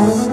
house.